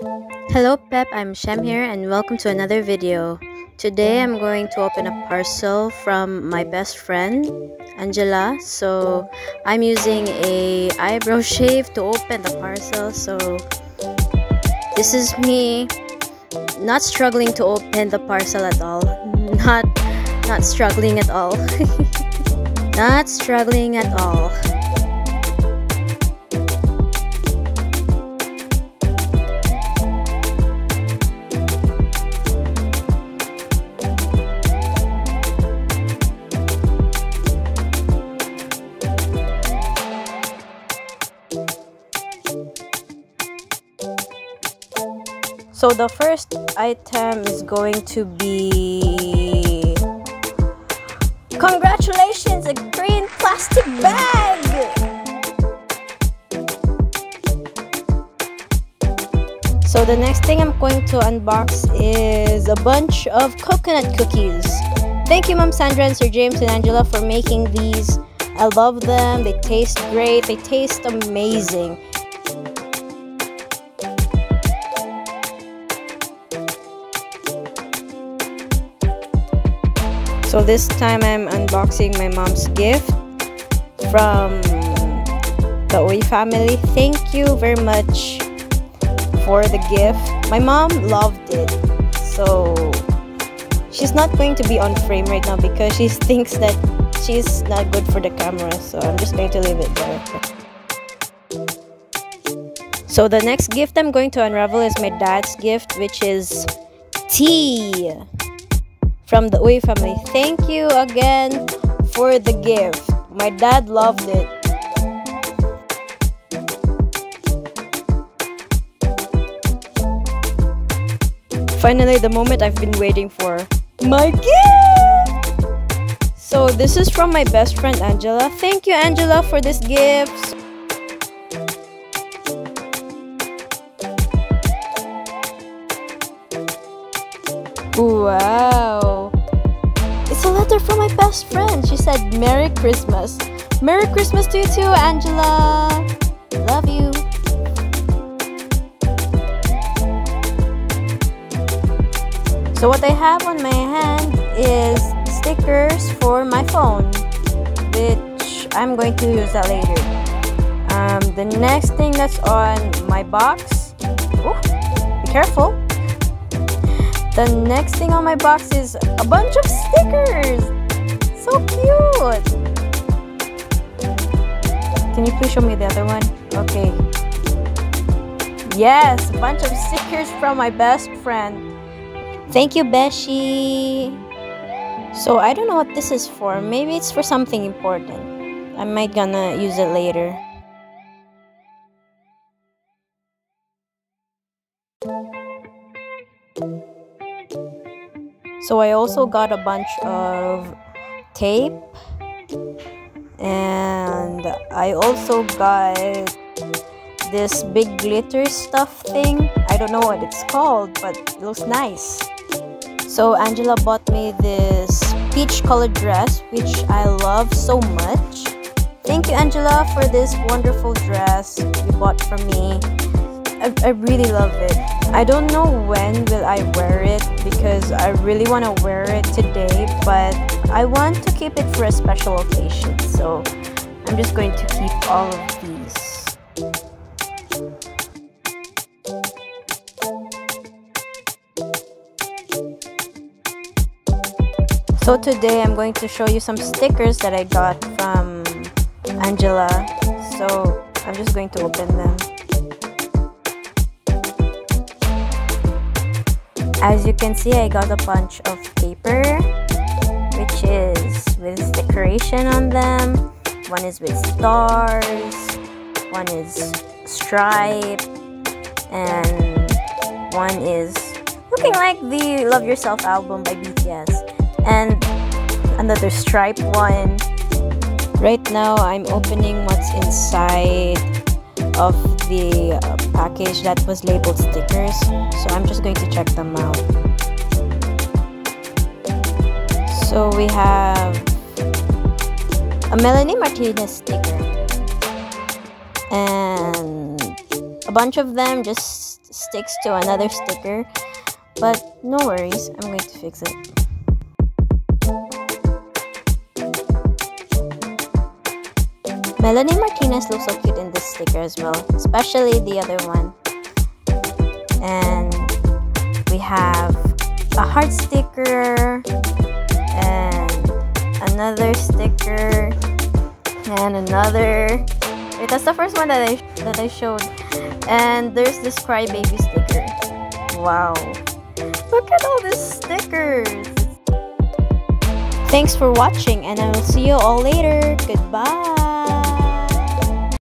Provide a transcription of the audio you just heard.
Hello Pep, I'm Shem here and welcome to another video. Today I'm going to open a parcel from my best friend, Angela. So I'm using a eyebrow shave to open the parcel. So this is me not struggling to open the parcel at all. Not not struggling at all. not struggling at all. So the first item is going to be Congratulations, a green plastic bag! So the next thing I'm going to unbox is a bunch of coconut cookies. Thank you Mom Sandra and Sir James and Angela for making these. I love them. They taste great. They taste amazing. So this time I'm unboxing my mom's gift from the Uy family. Thank you very much for the gift. My mom loved it. So she's not going to be on frame right now because she thinks that she's not good for the camera. So I'm just going to leave it there. So the next gift I'm going to unravel is my dad's gift which is tea from the Uy family. Thank you again for the gift. My dad loved it. Finally, the moment I've been waiting for. My gift! So this is from my best friend Angela. Thank you Angela for this gift. Wow. Letter from my best friend. She said, Merry Christmas. Merry Christmas to you too, Angela. Love you. So what I have on my hand is stickers for my phone, which I'm going to use that later. Um, the next thing that's on my box, oh, be careful, the next thing on my box is a bunch of stickers. Show me the other one? Okay. Yes, a bunch of stickers from my best friend. Thank you, Beshi. So I don't know what this is for. Maybe it's for something important. I might gonna use it later. So I also got a bunch of tape and I also got this big glitter stuff thing. I don't know what it's called, but it looks nice. So Angela bought me this peach colored dress, which I love so much. Thank you, Angela, for this wonderful dress you bought for me. I, I really love it. I don't know when will I wear it because I really want to wear it today, but I want to keep it for a special occasion. So I'm just going to keep all of these. So today I'm going to show you some stickers that I got from Angela. So I'm just going to open them. As you can see, I got a bunch of paper, which is with decoration on them. One is with stars, one is stripe, and one is looking like the Love Yourself album by BTS. And another stripe one. Right now, I'm opening what's inside of the uh, package that was labeled stickers so I'm just going to check them out so we have a Melanie Martinez sticker and a bunch of them just sticks to another sticker. But no worries, I'm going to fix it. Melanie Martinez looks so cute in this sticker as well, especially the other one. And we have a heart sticker and another. Wait, that's the first one that I that I showed. And there's this crybaby sticker. Wow. Look at all these stickers. Thanks for watching and I will see you all later. Goodbye